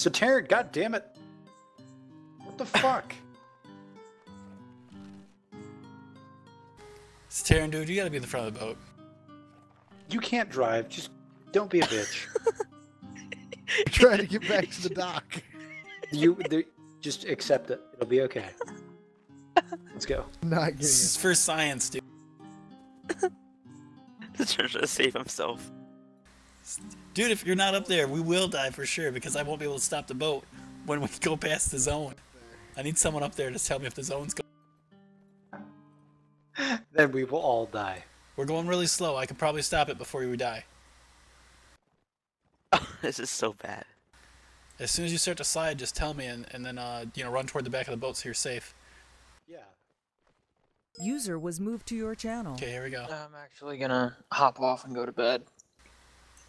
So Taryn, god damn it. What the fuck? It's Taryn, dude, you gotta be in the front of the boat. You can't drive. Just don't be a bitch. Trying to get back to the dock. you the, just accept it. It'll be okay. Let's go. Not getting This is for science, dude. He's trying to save himself. Dude, if you're not up there, we will die for sure because I won't be able to stop the boat when we go past the zone. I need someone up there to tell me if the zone's going. Then we will all die. We're going really slow. I could probably stop it before we die. this is so bad. As soon as you start to slide, just tell me, and, and then uh, you know run toward the back of the boat so you're safe. Yeah. User was moved to your channel. Okay, here we go. I'm actually gonna hop off and go to bed.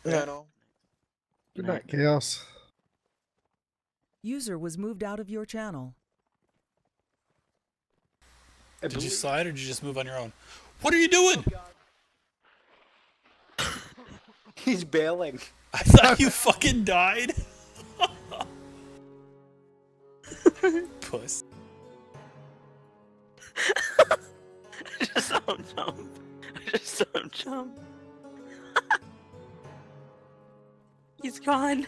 Yeah. No. Good night, Chaos. User was moved out of your channel. I Did you slide or did you just move on your own? What are you doing? He's bailing. I thought you fucking died. Puss. I just saw him jump. I just saw him jump. He's gone.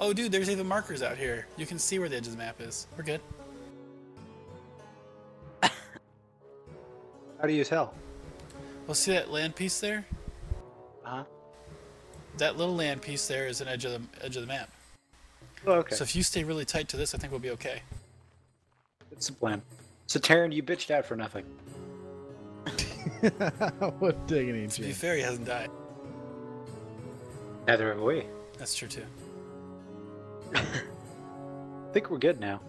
Oh, dude, there's even markers out here. You can see where the edge of the map is. We're good. How do you tell? Well, see that land piece there? Uh huh. That little land piece there is an edge of the edge of the map. Oh, okay. So if you stay really tight to this, I think we'll be okay. It's the plan. So Taryn, you bitched out for nothing. what digging To be chance. fair, he hasn't died. Neither have we. That's true too. I think we're good now.